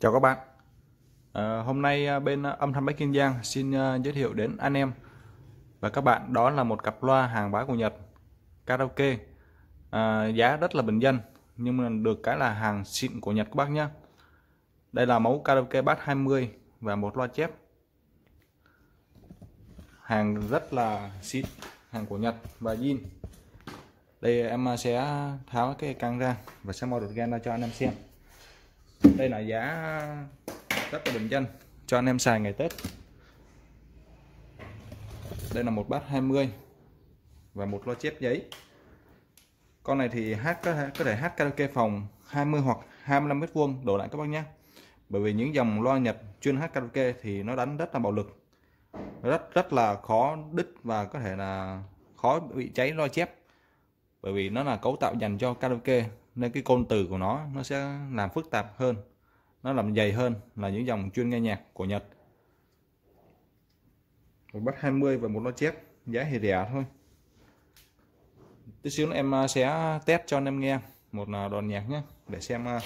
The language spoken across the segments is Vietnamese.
Chào các bạn. À, Hôm nay à, bên à, âm thanh Bách Kiên Giang xin à, giới thiệu đến anh em và các bạn. Đó là một cặp loa hàng bá của Nhật karaoke. À, giá rất là bình dân nhưng mà được cái là hàng xịn của Nhật các bác nhé đây là mẫu karaoke bass 20 và một loa chép. Hàng rất là xịn hàng của Nhật và zin. Đây em sẽ tháo cái căng ra và sẽ model gan ra cho anh em xem đây là giá rất là bình dân cho anh em xài ngày Tết. Đây là một bát 20 và một loa chép giấy. Con này thì hát có thể, có thể hát karaoke phòng 20 hoặc 25 mét vuông đổ lại các bác nhé. Bởi vì những dòng loa Nhật chuyên hát karaoke thì nó đánh rất là bạo lực. Rất rất là khó đứt và có thể là khó bị cháy loa chép. Bởi vì nó là cấu tạo dành cho karaoke nên cái côn từ của nó nó sẽ làm phức tạp hơn. Nó làm dày hơn là những dòng chuyên nghe nhạc của Nhật. Một bát 20 và một loa chép giá thì rẻ thôi. Tí xíu em à, sẽ test cho anh em nghe một à, đoạn nhạc nhé để xem à,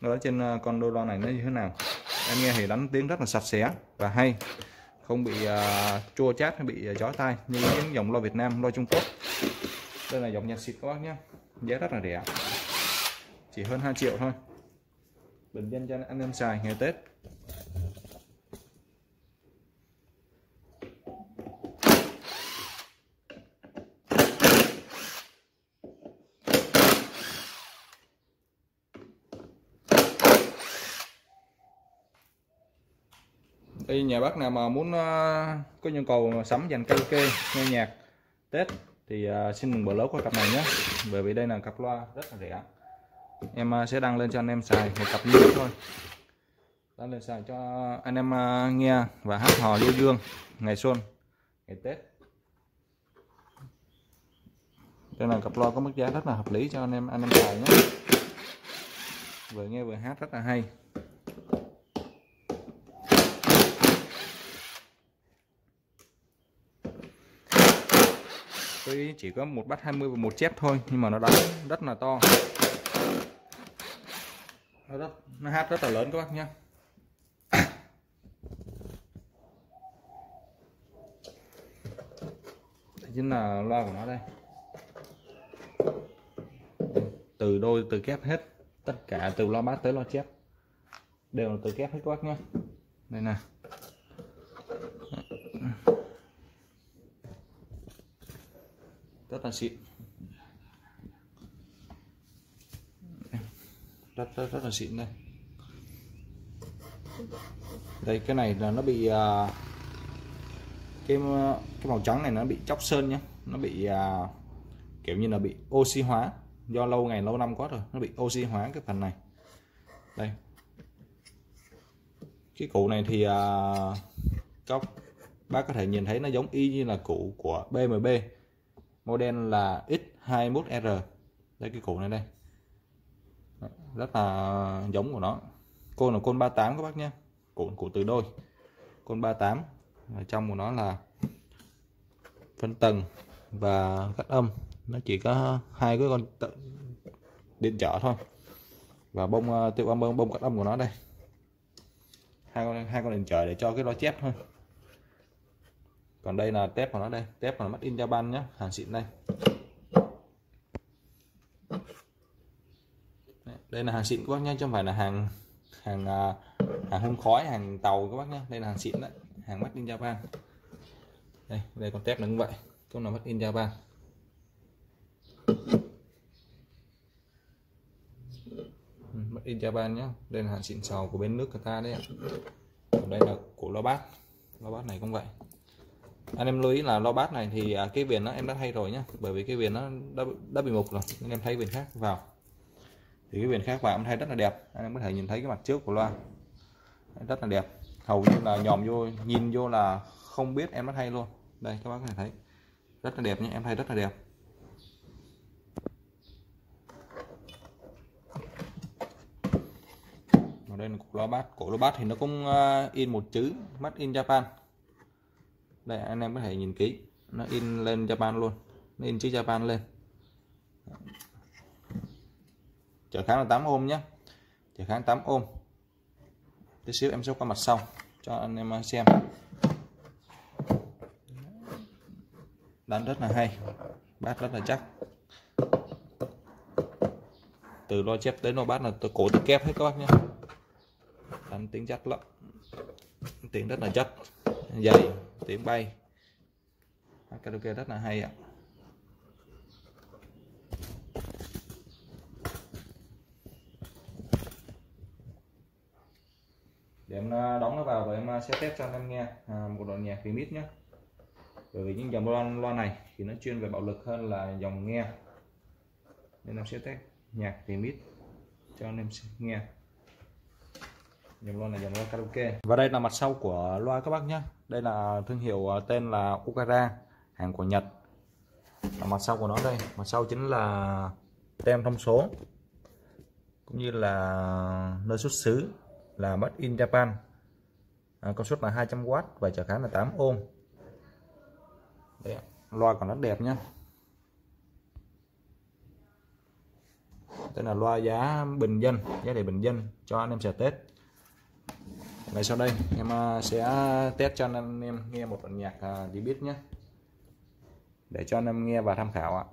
nó trên con đôi loa này nó như thế nào. Em nghe thì đánh tiếng rất là sạch sẽ và hay không bị uh, chua chát hay bị uh, chói tai như những dòng loa Việt Nam loa Trung Quốc. Đây là dòng nhạc xịt các bác nhé giá rất là rẻ. Chỉ hơn 2 triệu thôi. Bình dân cho anh em xài ngày Tết. Đây nhà bác nào mà muốn uh, có nhu cầu sắm dành karaoke nghe nhạc Tết thì uh, xin đừng bỏ lỡ qua cặp này nhé. Bởi vì đây là cặp loa rất là rẻ. Em uh, sẽ đăng lên cho anh em xài một cặp như thôi. Đăng lên xài cho anh em uh, nghe và hát hò lưu dương ngày xuân ngày Tết. Đây là cặp loa có mức giá rất là hợp lý cho anh em anh em xài nhé. Vừa nghe vừa hát rất là hay. Tôi chỉ có một bát 20 và một chép thôi nhưng mà nó đánh rất là to. Nó, rất, nó hát rất là lớn các bác nhé đây chính là loa của nó đây. Từ đôi từ kép hết tất cả từ loa bát tới loa chép. Đều là từ kép hết các bác nhé đây nè. Rất là xịn. Rất rất rất là xịn đây. Đây, cái này là nó bị à, cái cái màu trắng này nó bị chóc sơn nhé nó bị à, kiểu như là bị oxy hóa. Do lâu ngày, lâu năm quá rồi, nó bị oxy hóa cái phần này. Đây. Cái cụ này thì à, các bác có thể nhìn thấy nó giống y như là cụ của BMB model là X21R đây, cái cụ này đây. Rất là giống của nó. Côn là côn 38 các bác nhé. Cụ cụ từ đôi. Côn 38 ở trong của nó là phân tầng và cắt âm. Nó chỉ có hai cái con điện trở thôi. Và bông ờ, tiêu âm bông bông cắt âm của nó đây. Hai con hai con điện trở để cho cái loa chép thôi còn đây là tép của nó đây, tép là mắt in Japan nhé hàng xịn đây. Đây là hàng xịn các bác nhé chứ không phải là hàng hàng à, hàng hung khói, hàng tàu các bác nhé đây là hàng xịn đấy, hàng mắt in Japan. Đây đây con tép nó cũng vậy, cũng là mắt in Japan. Ừ, mắt in Japan nhé đây là hàng xịn sò của bên nước Qatar đấy ạ. Còn đây là của lo bát lo bát này cũng vậy anh em lưu ý là lo bát này thì à, cái viền nó em đã thay rồi nhá bởi vì cái viền nó đã, đã bị mục rồi nên em thay viền khác vào. Thì cái viền khác vào em thay rất là đẹp anh em có thể nhìn thấy cái mặt trước của loa. Rất là đẹp hầu như là nhòm vô nhìn vô là không biết em đã thay luôn. Đây các bác có thể thấy rất là đẹp nhé em thay rất là đẹp. Đây là cục loa bát cổ loa bát thì nó cũng à, in một chữ mắt in Japan đây, anh em có thể nhìn kỹ. Nó in lên Japan luôn. Nó in chữ Japan lên. Trở kháng là 8 ôm nhé. Trở kháng 8 ôm. Tí xíu em sẽ qua mặt sau, cho anh em xem. Đánh rất là hay. Bát rất là chắc. Từ loa chép tới loa bát là tôi cổ tôi kép hết các bác nhé. Đánh tiếng chắc lắm. Tiếng rất là chắc. Dày tiếng bay. À, karaoke rất là hay ạ. Để em à, đóng nó vào và em à, sẽ test cho anh em nghe. À, một đoạn nhạc remix nhé bởi vì những dòng loa, loa này thì nó chuyên về bạo lực hơn là dòng nghe. Nên em sẽ test nhạc remix cho anh em nghe dòng loa này dòng loa karaoke. Và đây là mặt sau của loa các bác nhé đây là thương hiệu à, tên là Ukara hàng của Nhật. Và mặt sau của nó đây. Mặt sau chính là tem thông số cũng như là nơi xuất xứ là Made in Japan. À, công suất là 200W và trở kháng là 8 ohm. Đấy, loa còn rất đẹp nhé đây là loa giá bình dân giá để bình dân cho anh em sẽ tết ngay sau đây, em à, sẽ test cho anh em nghe một đoạn nhạc à, đi biết nhé. Để cho anh em nghe và tham khảo ạ.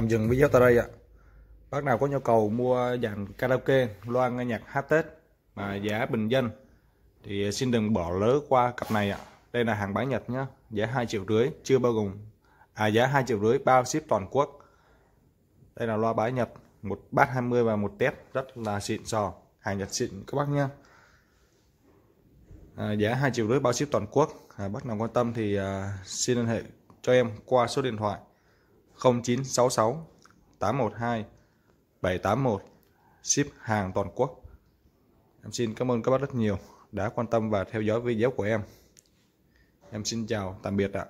Tạm dừng video tại đây ạ. Bác nào có nhu cầu mua dàn karaoke loa nghe nhạc hát tết mà giá bình dân thì xin đừng bỏ lỡ qua cặp này ạ. Đây là hàng bán nhật nhá giá 2 triệu rưỡi chưa bao gồm à giá 2 triệu rưỡi bao ship toàn quốc. Đây là loa bái nhật một bát 20 và một tép rất là xịn sò hàng nhật xịn các bác nhá. À, giá 2 triệu rưỡi bao ship toàn quốc. À, bác nào quan tâm thì à, xin liên hệ cho em qua số điện thoại 0966 812 781 ship hàng toàn quốc. Em xin cảm ơn các bác rất nhiều đã quan tâm và theo dõi video của em. Em xin chào, tạm biệt ạ.